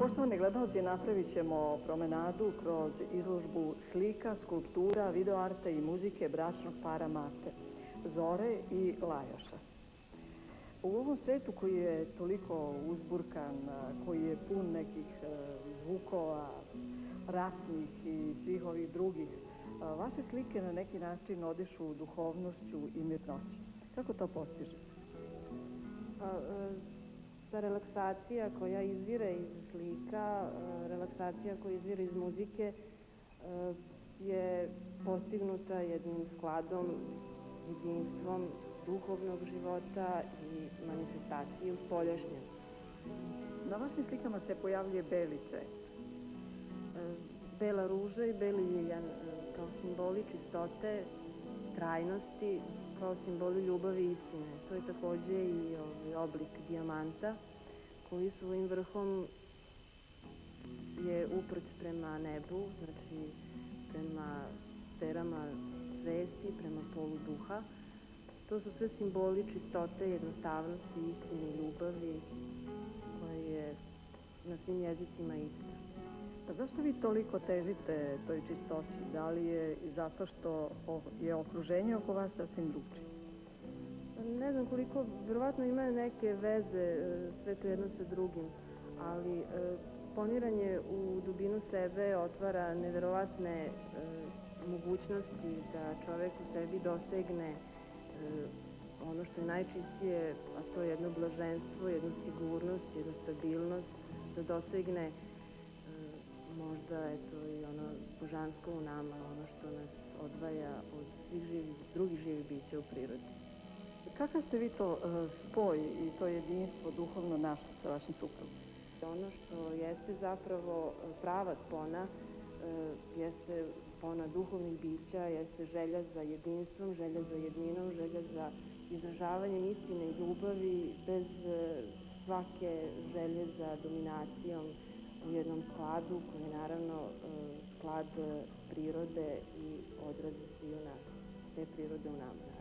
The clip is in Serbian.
Poštovani gledalci, napravit ćemo promenadu kroz izložbu slika, skulptura, videoarte i muzike bračnog para Mate, Zore i Lajoša. U ovom svetu koji je toliko uzburkan, koji je pun nekih e, zvukova, ratnih i svih ovih drugih, vaše slike na neki način odišu duhovnošću i mirnoći. Kako to postiže? E, ta relaksacija koja izvire iz slika, e, relaksacija koja izvire iz muzike e, je postignuta jednim skladom, jedinstvom duhovnog života i manifestacije u spoljašnjem. Na vašim slikama se pojavljuje beli cvet. Bela ruža i beli ljiljan kao simboli čistote, trajnosti, kao simboli ljubavi i istine. To je takođe i ovaj oblik dijamanta koji svojim vrhom je uprt prema nebu, znači prema sferama svesti, prema polu duha. To su sve simboli čistote, jednostavnosti, istine i ljubavi koja je na svim jezicima ista. Pa zašto vi toliko težite toj čistoći? Da li je zato što je okruženje oko vas sasvim drugčije? Ne znam koliko, verovatno ima neke veze e, sve to jedno sa drugim, ali e, poniranje u dubinu sebe otvara neverovatne e, mogućnosti da čovek u sebi dosegne ono što je najčistije, a to je jedno blaženstvo, jednu sigurnost, jednu stabilnost, da dosegne možda eto i ono božansko u nama, ono što nas odvaja od svih živih, drugih živih bića u prirodi. Kakav ste vi to uh, spoj i to jedinstvo duhovno našli sa vašim suprugom? Ono što jeste zapravo e, prava spona, uh, jeste spona duhovnih bića, jeste želja za jedinstvom, želja za jedninom, želja za izražavanjem istine i ljubavi bez uh, svake želje za dominacijom, u jednom skladu koji je naravno e, sklad prirode i odrazi svi u nas, te prirode u nama.